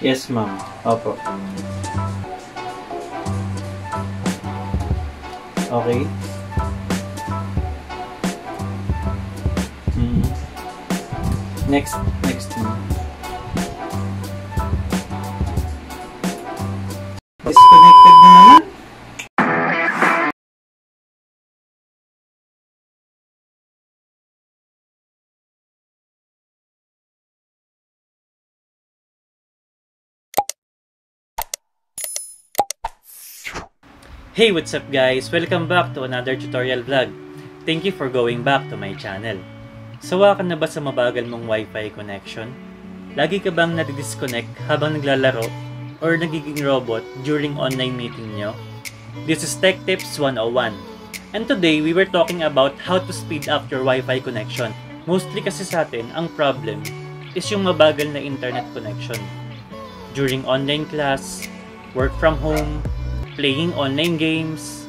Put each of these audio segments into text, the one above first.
Yes, ma'am. Opo. Okay. Mm. Next, next. Disconnected na naman. Hey, what's up guys? Welcome back to another tutorial vlog. Thank you for going back to my channel. Sawa ka na ba sa mabagal mong wifi connection? Lagi ka bang nadidisconnect habang naglalaro or nagiging robot during online meeting nyo? This is Tech Tips 101. And today, we were talking about how to speed up your wifi connection. Mostly kasi sa atin, ang problem is yung mabagal na internet connection. During online class, work from home, playing online games.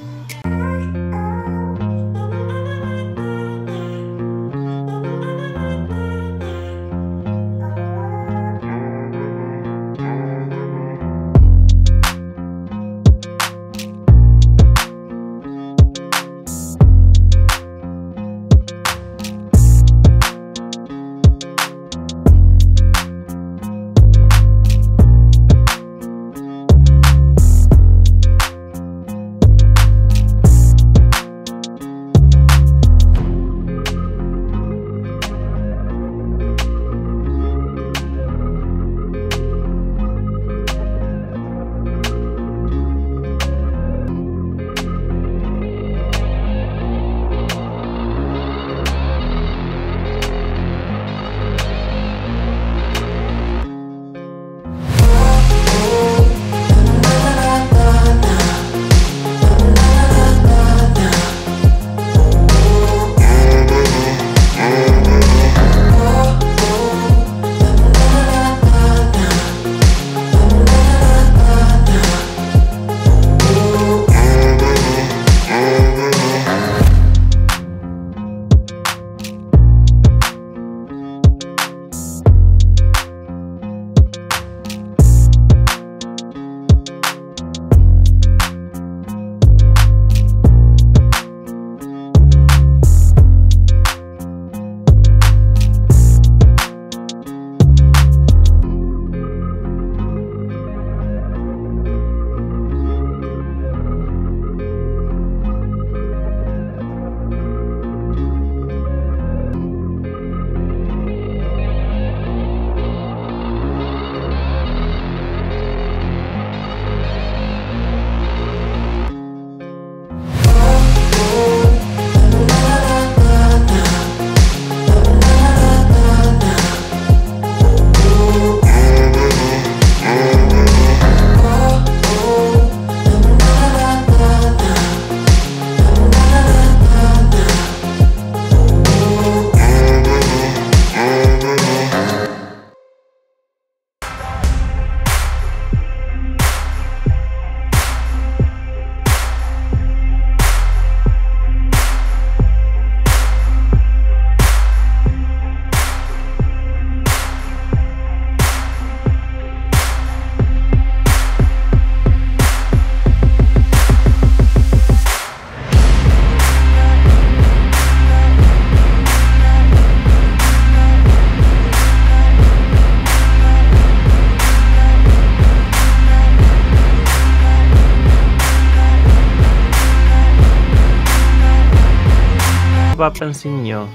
Papansin nyo,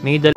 may dal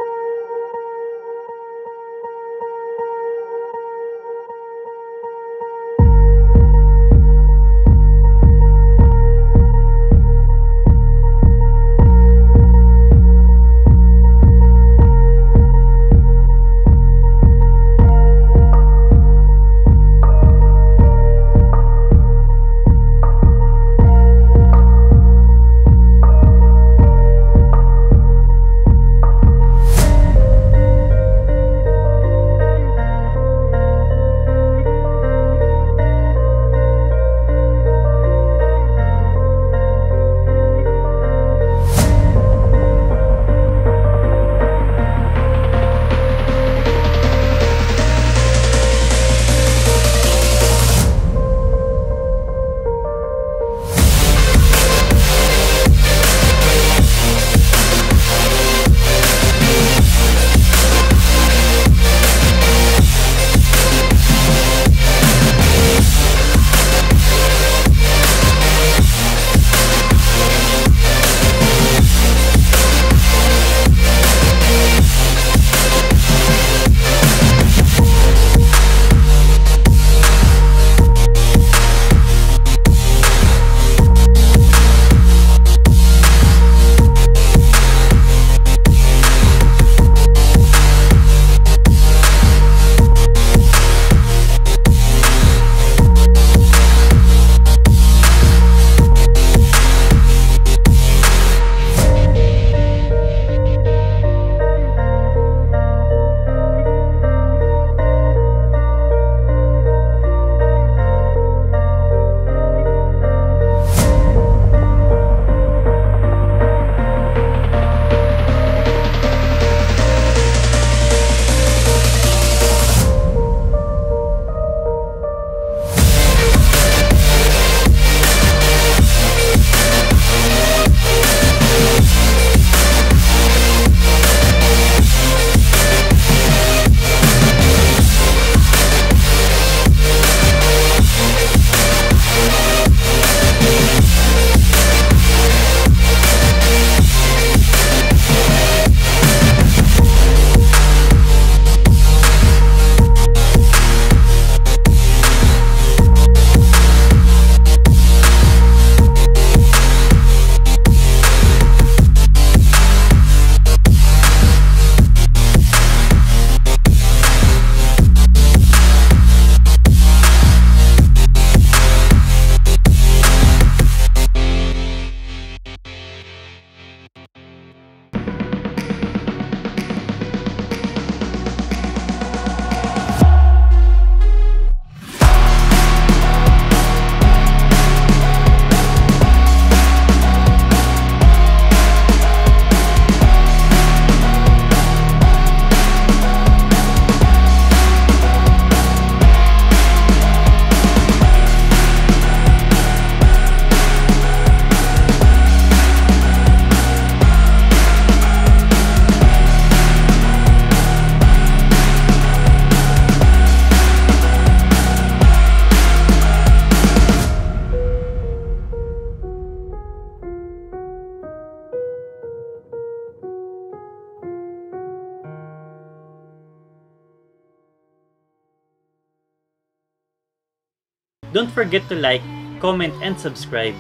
don't forget to like, comment, and subscribe.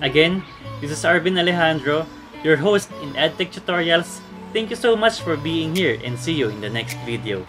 Again, this is Arvin Alejandro, your host in EdTech Tutorials. Thank you so much for being here and see you in the next video.